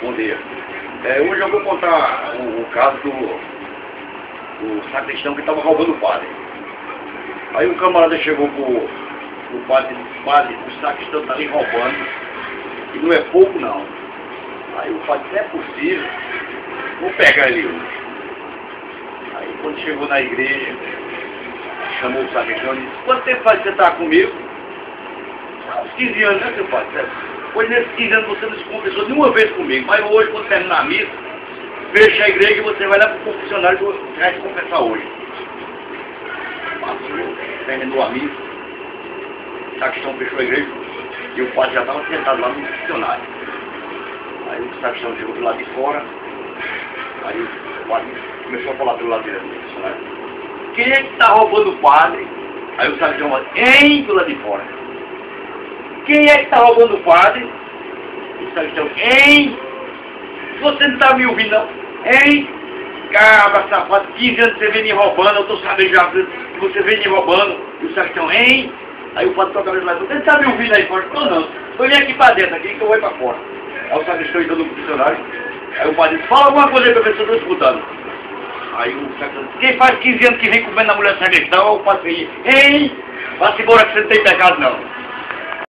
Bom dia. É, hoje eu vou contar o, o caso do, do sacristão que estava roubando o padre. Aí um camarada chegou pro, pro padre e disse, padre, o sacristão está ali roubando. E não é pouco não. Aí o padre disse, é possível, vou pegar ele. Aí quando chegou na igreja, chamou o sacristão e disse, quanto tempo faz que você está comigo? Há uns 15 anos, né, seu padre? Pois nesses 15 anos você não se confessou nenhuma vez comigo, mas hoje, quando terminar a missa, fecha a igreja e você vai lá para o confessionário que vai se confessar hoje. Passou, terminou a missa, o sacristão fechou a igreja e o padre já estava sentado lá no confessionário. Aí o sacristão chegou do lado de fora, aí o padre começou a falar pelo lado direito do confessionário. Quem é que está roubando o padre? Aí o sacristão falou, hein, do lado de fora. Quem é que está roubando o padre? O sacristão, hein? Você não está me ouvindo, não? Hein? Cabra, safado, 15 anos você vem me roubando, eu estou sabendo já que você vem me roubando. E o sacristão, hein? Aí o padre toca a lá, você está me ouvindo aí fora? Não, não. Eu vim aqui para dentro, aqui que eu vou para fora. Aí o sacristão entrou no funcionário. Aí o padre disse, fala alguma coisa aí para ver se eu estou escutando. Aí o sacristão quem faz 15 anos que vem comendo a mulher sacristão, o padre hein? Vá-se embora que você não tem pecado não.